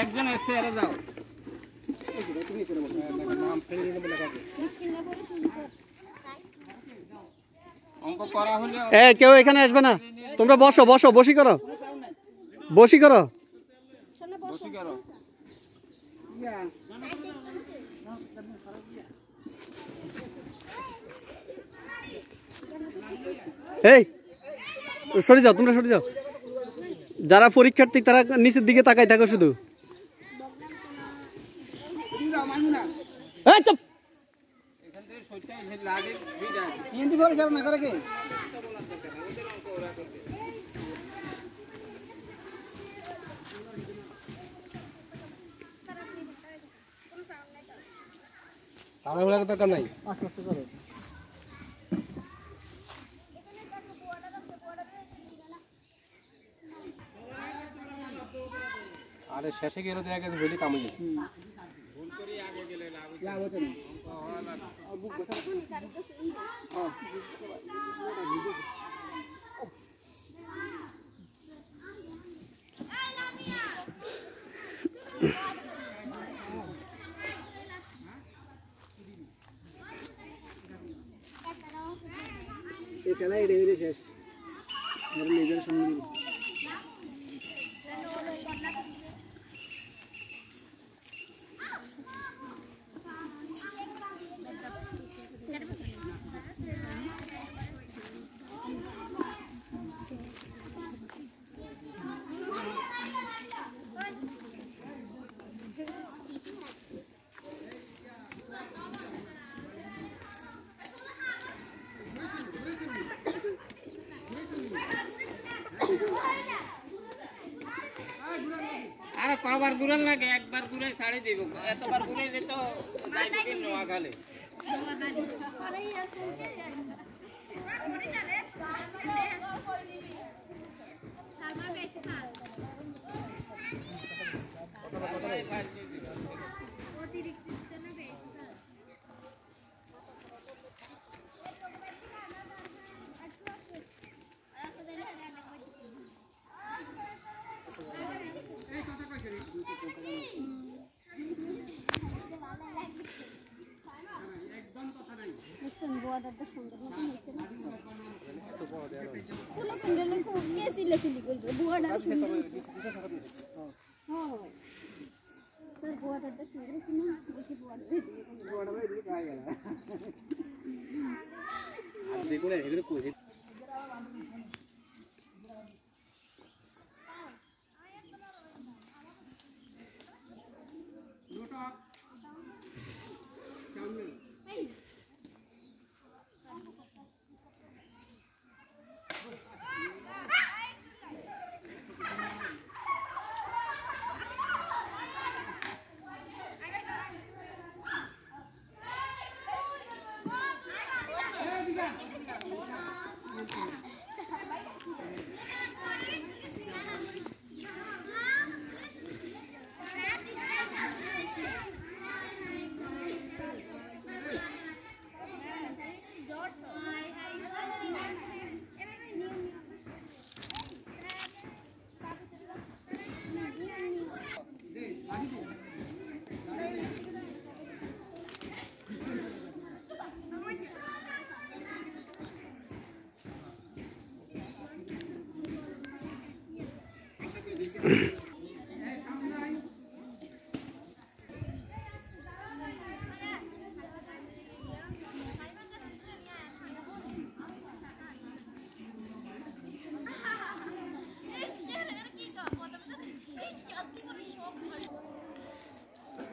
একজন এসে এরা যাও। এ কেউ এখানে আসবে না। তোমরা বসো বসো বসি করো। বসি করো। বসি করো। এই সরে যাও তোমরা সরে যাও। যারা পরীক্ষার্থী তারা নিচের দিকে তাকাই থাকো শুধু। তাড়াহুড়া দরকার নাই আস্তে আস্তে করো আরে শেষে গেলে দেখা গেছে ভুলি কামড় গেছে লাভ হচ্ছে না এই খেলা এটা এটা শেষ আর নিজের সঙ্গে কবার ঘুরান লাগে একবার ঘুরে ছাড়ে দিব। এতবার ঘুরে যেত কি নোয়াখালী বর্ডারটা সুন্দর মতো হয়েছে না ফুলে কুন্ডলে খুব কে সিলে সিলি করবে বর্ডার সুন্দর হয়েছে হ্যাঁ স্যার বর্ডারটা সুন্দর হয়েছে না বলছি বর্ডার বড় ভাই দিকে পাই গেল দেখুন এগুলো কই